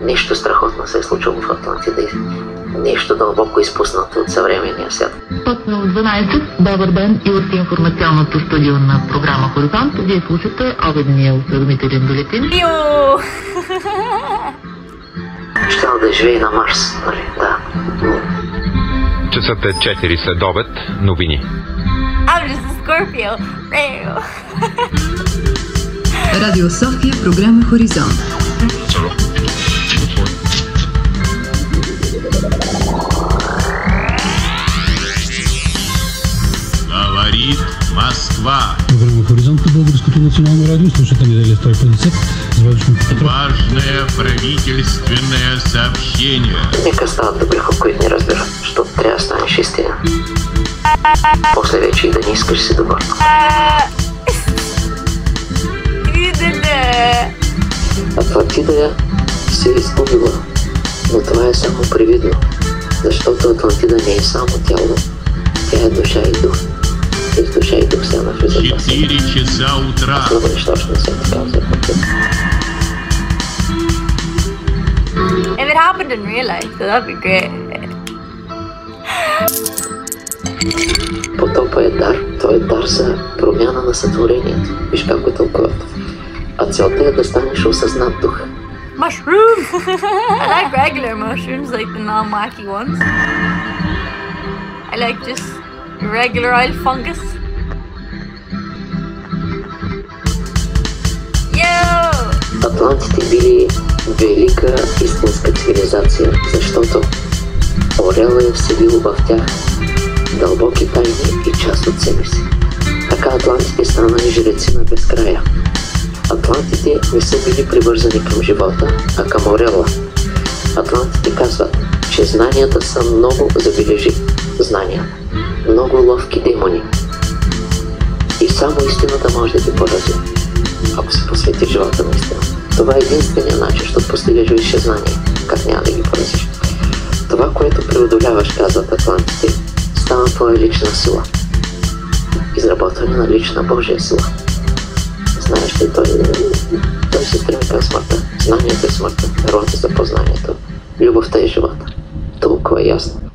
Нещо страхотно се е случило в Атлантида и нещо дълбоко изпуснато от съвременния свят. Точно 12. Добър ден и от информационното студио на програма Хоризонт. Вие слушате обедния осведомителен бюлетин. Иу! Щял да живее на Марс, нали? Да. Часът е 4 след обед. Новини. I'm just a Scorpio. Радио София, програма Хоризонт. Говорит Москва. Програма Хоризонт по Българското национално радио. Слушате неделя 150 с Петров. Важное правительственное сообщение. Нека стават добри които не разбират, защото трябва да станеш истина. После вече и да не искаш си добър. Идете! Атлантида се изгубила, но това е само привидно, защото Атлантида не е само тяло, тя е душа и дух. И с душа и дух се навлизат в себе. 4 часа утра. Много неща още не съм така за Атлантида. If it happened in real life, that'd be great. Потопа е дар, той е дар за промяна на сътворението. Виж как го тълкуват. А целта е да станеш осъзнат дух. Mushroom! I like regular mushrooms, like the non wacky ones. I like just regular oil fungus. Атлантите били велика истинска цивилизация, защото Орела е вселил в тях дълбоки тайни и част от себе си. Така атлантите станали жреци на безкрая. Атлантите не са били привързани към живота, а към Орела. Атлантите казват, че знанията са много, забележи, знания, много ловки демони. И само истината може да ти порази, ако се посвети живота на истина. Това е единствения начин, защото постигаш висше знание. Как няма да ги поразиш? Това, което преодоляваш, казват атлантите, става твоя лична сила. Изработване на лична Божия сила. Знаеш ли, той, той се стреми към смъртта. Знанието е смъртта. Работа за познанието. Любовта е живота. Толкова е ясно.